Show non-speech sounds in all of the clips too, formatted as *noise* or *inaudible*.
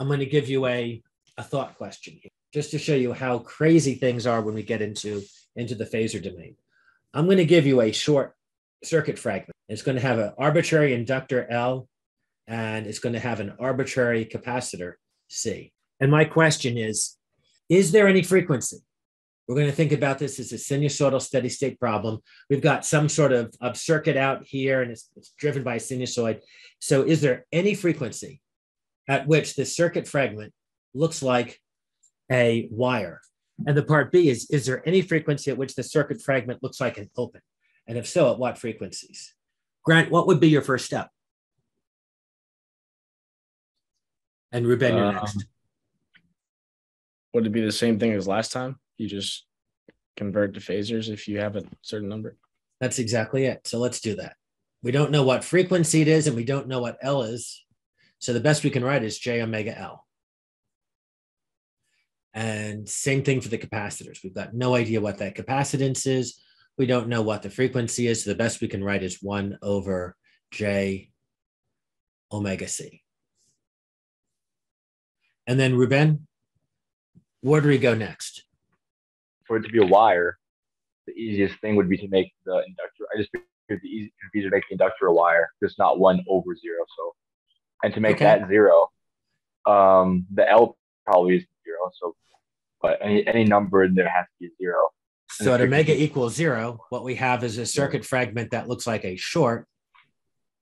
I'm going to give you a, a thought question here, just to show you how crazy things are when we get into, into the phasor domain. I'm going to give you a short circuit fragment. It's going to have an arbitrary inductor L, and it's going to have an arbitrary capacitor C. And my question is, is there any frequency? We're going to think about this as a sinusoidal steady state problem. We've got some sort of, of circuit out here and it's, it's driven by a sinusoid. So is there any frequency at which the circuit fragment looks like a wire? And the part B is, is there any frequency at which the circuit fragment looks like an open? And if so, at what frequencies? Grant, what would be your first step? And Ruben, you're Um, next. Would it be the same thing as last time? You just convert to phasors if you have a certain number. That's exactly it. So let's do that. We don't know what frequency it is, and we don't know what L is. So the best we can write is J omega L. And same thing for the capacitors. We've got no idea what that capacitance is. We don't know what the frequency is. So the best we can write is 1 over J omega C. And then Ruben, where do we go next? For it to be a wire, the easiest thing would be to make the inductor. I just figured the easy, it'd be to make the inductor a wire. It's not one over zero. So, and to make Okay. that zero, um, the L probably is zero. So, but any any number in there has to be zero. And So at omega frequency- equals zero, what we have is a circuit fragment that looks like a short.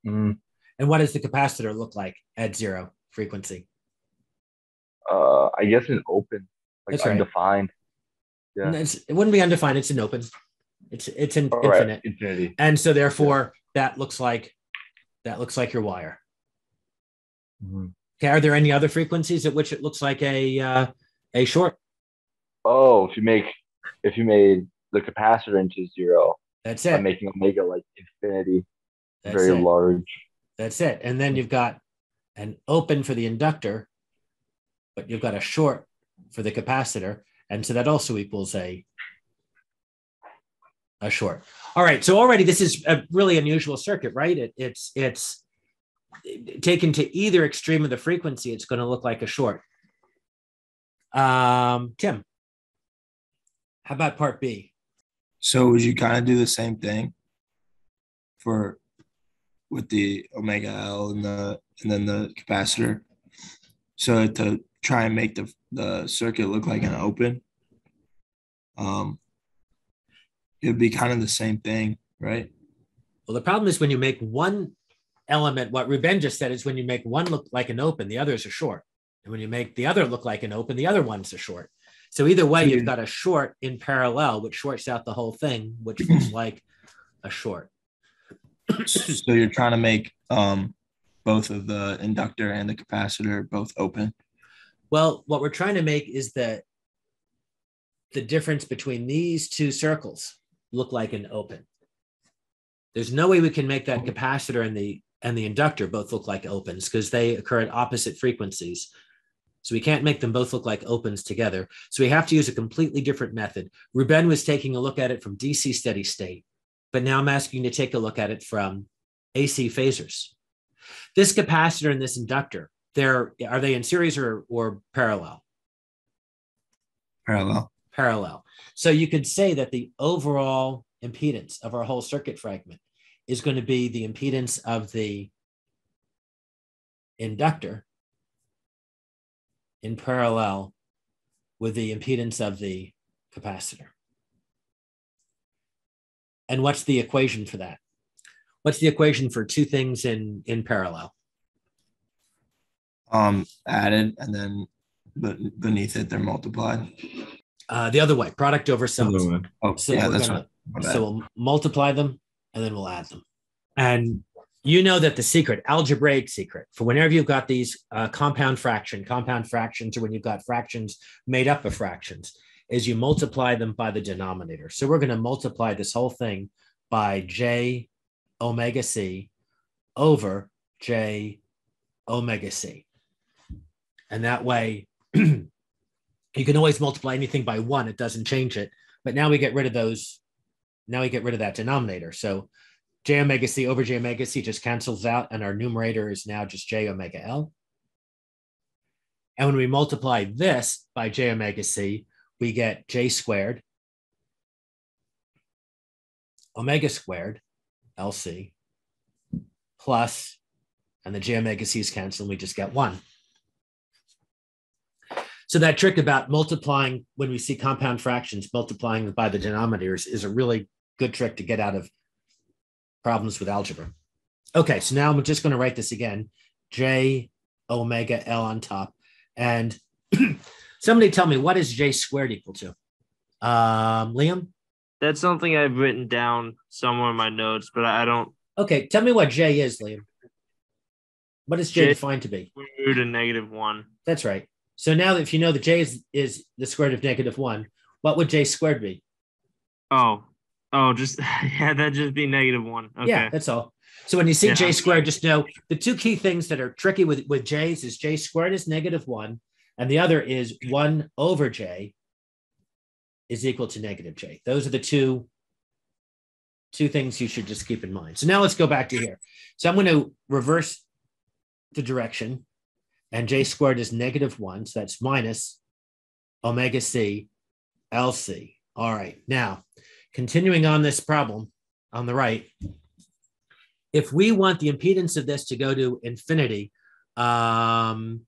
Mm, And what does the capacitor look like at zero frequency? uh, I guess an open, like That's right. undefined. Yeah. It's- it wouldn't be undefined. It's an open. It's it's in, All right, infinite, infinity. and so therefore that looks like that looks like your wire. Mhm. Okay, are there any other frequencies at which it looks like a uh, a short? Oh, if you make if you made the capacitor into zero That's by it. making omega like infinity, That's very it. large. That's it. And then you've got an open for the inductor, but you've got a short for the capacitor. And so that also equals a, a short. All right. So already this is a really unusual circuit, right? It, it's it's taken to either extreme of the frequency, it's going to look like a short. Um, Tim, how about part B? So would you kind of do the same thing for with the omega L and the and then the capacitor? So to try and make the the circuit look like an open, um, it'd be kind of the same thing, right? Well, the problem is when you make one element, what Ruben just said is when you make one look like an open, the others are short. And when you make the other look like an open, the other one's a short. So either way, you've got a short in parallel, which shorts out the whole thing, which looks *clears throat* like a short. so you're trying to make um, both of the inductor and the capacitor both open. Well, what we're trying to make is that the difference between these two circles look like an open. There's no way we can make that capacitor and the and the inductor both look like opens because they occur at opposite frequencies. So we can't make them both look like opens together. So we have to use a completely different method. Ruben was taking a look at it from DC steady state, but now I'm asking you to take a look at it from AC phasors. This capacitor and this inductor, they're are they in series or or parallel? Parallel. Parallel. So you could say that the overall impedance of our whole circuit fragment is going to be the impedance of the inductor in parallel with the impedance of the capacitor. And what's the equation for that? What's the equation for two things in in parallel? Um, added and then but beneath it they're multiplied. Uh, the other way, product over sums. Oh, So yeah, that's gonna- what. my bad. So we'll multiply them and then we'll add them. And you know that the secret, algebraic secret, for whenever you've got these uh, compound fraction, compound fractions, or when you've got fractions made up of fractions, is you multiply them by the denominator. So we're going to multiply this whole thing by j omega c over j omega c. And that way, *clears throat* you can always multiply anything by one, it doesn't change it. But now we get rid of those now we get rid of that denominator. So j omega c over j omega c just cancels out, and our numerator is now just j omega l. And when we multiply this by j omega c, we get j squared omega squared LC plus, and the j omega c's cancel, and we just get one. So that trick about multiplying when we see compound fractions, multiplying by the denominators is a really good trick to get out of problems with algebra. Okay, so now I'm just going to write this again. J omega L on top. And *clears throat* somebody tell me what is J squared equal to? Um, Liam? That's something I've written down somewhere in my notes, but I don't. Okay, tell me what J is, Liam. What is J, J- defined to be? Root of negative one. That's right. So now if you know that J is, is the square root of negative one, what would J squared be? Oh, oh, just *laughs* yeah, that'd just be negative one. Okay. Yeah, that's all. So when you see Yeah. J squared, just know the two key things that are tricky with, with J's is J squared is negative one, and the other is one over J is equal to negative J. Those are the two, two things you should just keep in mind. So now let's go back to here. So I'm going to reverse the direction, and J squared is negative one, so that's minus omega C LC. All right, now continuing on this problem on the right, if we want the impedance of this to go to infinity, um,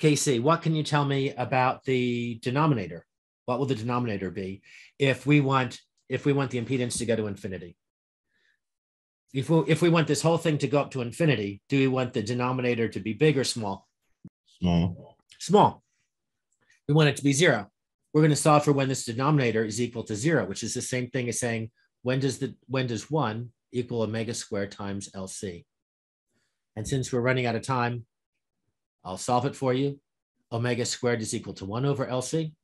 KC, what can you tell me about the denominator? What will the denominator be if we want if we want the impedance to go to infinity? If we, if we want this whole thing to go up to infinity, do we want the denominator to be big or small? Small. Small. We want it to be zero. We're going to solve for when this denominator is equal to zero, which is the same thing as saying when does the when does one equal omega squared times LC? And since we're running out of time, I'll solve it for you. Omega squared is equal to one over LC.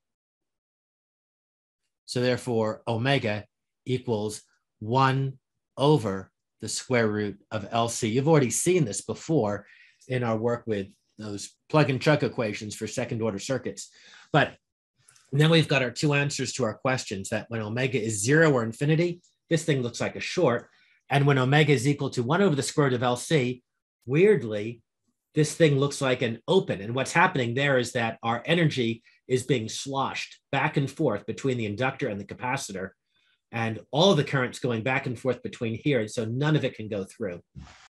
So therefore, omega equals one over the square root of LC. You've already seen this before in our work with those plug and chuck equations for second order circuits. But now we've got our two answers to our questions that when omega is zero or infinity, this thing looks like a short. And when omega is equal to one over the square root of LC, weirdly, this thing looks like an open. And what's happening there is that our energy is being sloshed back and forth between the inductor and the capacitor. And all the currents going back and forth between here. And so none of it can go through.